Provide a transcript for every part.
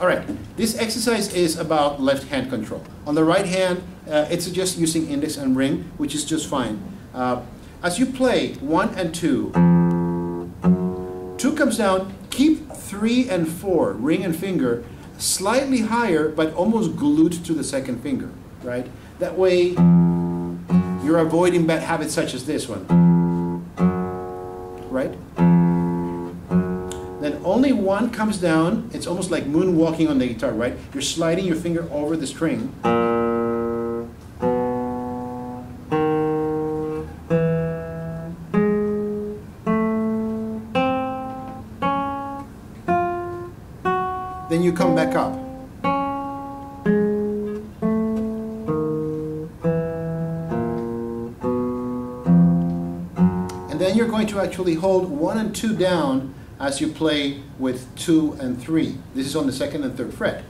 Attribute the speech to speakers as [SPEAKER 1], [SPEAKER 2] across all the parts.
[SPEAKER 1] All right, this exercise is about left hand control. On the right hand, uh, it's just using index and ring, which is just fine. Uh, as you play one and two, two comes down, keep three and four, ring and finger, slightly higher, but almost glued to the second finger, right? That way, you're avoiding bad habits such as this one, right? Only one comes down. It's almost like moonwalking on the guitar, right? You're sliding your finger over the string. Then you come back up. And then you're going to actually hold one and two down as you play with two and three. This is on the second and third fret.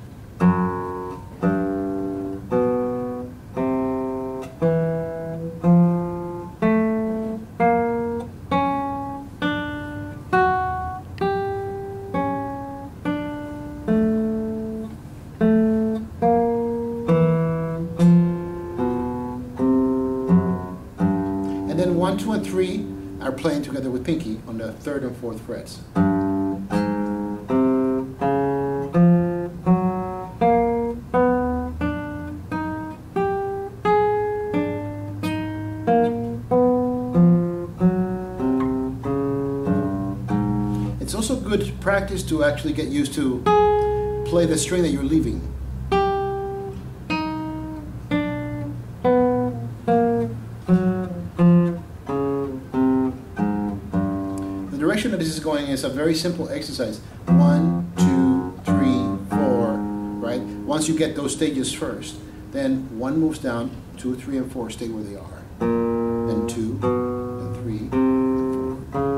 [SPEAKER 1] And then one, two, and three are playing together with Pinky on the third and fourth frets. It's also good practice to actually get used to play the string that you're leaving. This is going is a very simple exercise. One, two, three, four, right? Once you get those stages first, then one moves down, two, three, and four stay where they are. Then two, and three, and four.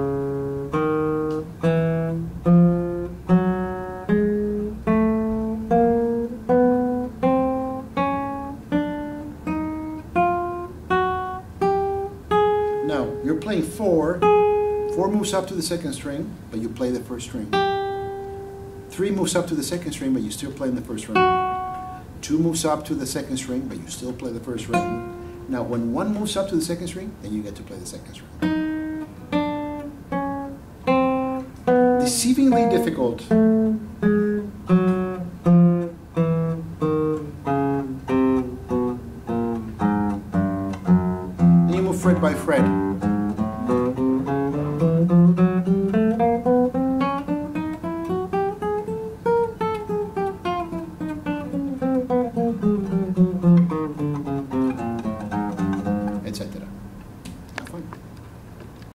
[SPEAKER 1] Now, you're playing four. Four moves up to the second string, but you play the first string. Three moves up to the second string, but you still play in the first string. Two moves up to the second string, but you still play the first string. Now, when one moves up to the second string, then you get to play the second string. Deceivingly difficult. Then you move fret by fret.